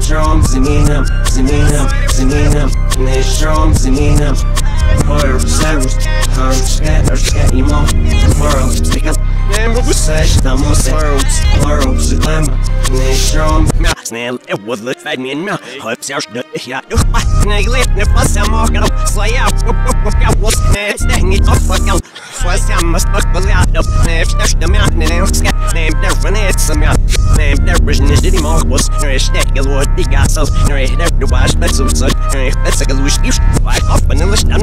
Strom ziminim, ziminim, ziminim Ne strom ziminim Hwyr serws Hwyr sget ar sget i mo Hwyr Stick up. Nemr bu sesh da mo se Hwyr Hwyr Zglem Ne strom Mja, snäll, jag var lite färdig med mig. Har jag särskilt dött i hjärtat. När jag lät när fast jag makar upp. Så jag upp, upp, upp, jag var snäll. Stäng inte upp, fuck all. Fast jag måste upp och lära upp. När jag största mig, när jag ska. När jag där från ett som jag. När jag där bryr sig inte i makos. När jag stäcker låt i gassel. När jag där du bara spets som så. När jag spetsar galus i. Jag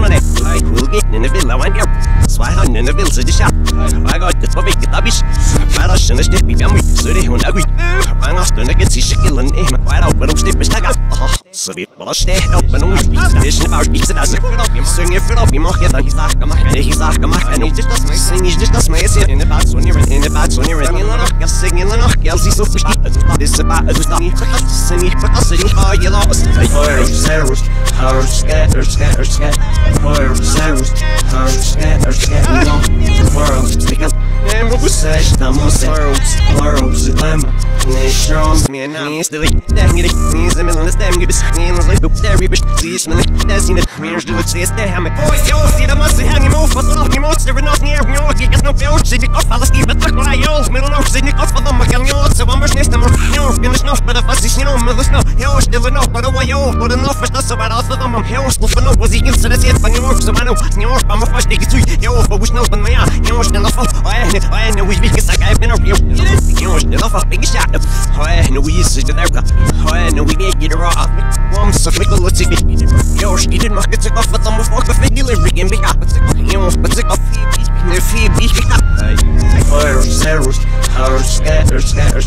vill in i villa, och jag. Så jag har en vill så det kär. Jag har gått på vilket abish. Bara känner stipp i fjammig. Så det är hon agui. Man har stund get sig skillen i mig. Wide open, i stagga. Så vi bara stäck upp, men hon spitsar. Det är snabbt, spitsar där. Så Synger för upp i marken, där hisaka marken. Det hisaka marken. Och just das mig, sing ich just das mig. Jag ser in the bad, så ner in the bad, så ner in. Jag sing in the knock, jag ser så förstått. Det är så bad, du står. Sing ich för kassen, ich har ju lost. Hwyr serws Hwyr sget ar sget ar sget Hwyr serws Hwyr sget ar sget i mo Hwyr Stick up Nemr bu sesh da mo se Hwyr Zglem Ne strom Mir nie ist der der mir nie ist mir das dem gibt es nie ist like der wie bist sie ist mir das sie nicht mir ist du siehst der haben oh yo sie da muss hang im auf was noch die monster wir noch nie mir ich kann noch viel sie nicht auf alles gibt das mal yo mir noch sie nicht auf von mal kann yo so man muss nicht mehr yo bin ich noch bei der was ich noch mir das noch yo still noch bei der yo bei der noch das aber aus der man yo was von was ich jetzt das jetzt von oh bin auf yo yo schnell auf bin ich ja oh no we da oh no we get it raw Wam so the let's see yo she didn't make it off with them before the figure and big up yo but it off ne fi bi Hwyr serws Hwyr sget ar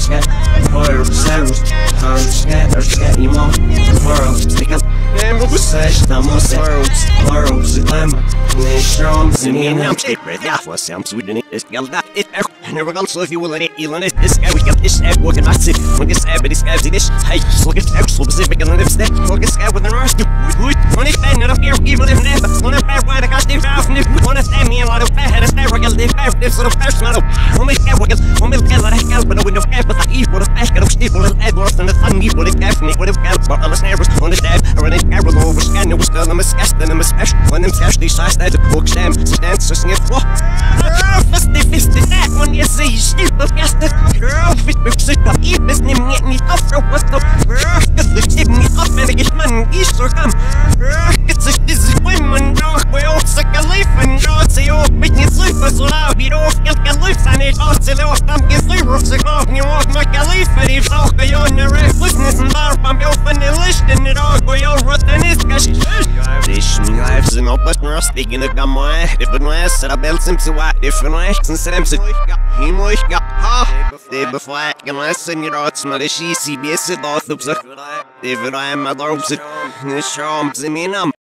Nemr bu sesh da mo se Hwyr Zglem Ne strom Zimien ziminim am state red ja was sam sweden is gal da it er never gal so if you will it elon is this guy we got this app working at it when this app this guy this hey look at x so specific and live step look at guy with the rest good when it been not here even if never when it bad why the got the house and when it stand me a lot of it's never gal the bad this sort of personal when we get when we get like gal but when the app but the evil the best got still little edwards and the sun you would it definitely would have gal but on the snares on the dead or the arrow over scan was still them sketch them special when them sketch these size that the book stem stand so sniff what that one you see, the girl, fit me, sit up, eat this, get me off, or what the cause the shit me off, and get man, east a, all a and don't get a and all, or off, make a leaf, and if so, go, on your business, and bar, I'm open, and list, and it all, go, your rot, and it's, cause This lives in up at rusty in the gamma. If it was set up else to what if it was and set him to he moich got ha. They before I can listen your odds, my she CBS it off the If it I am my lords, it is charms in me.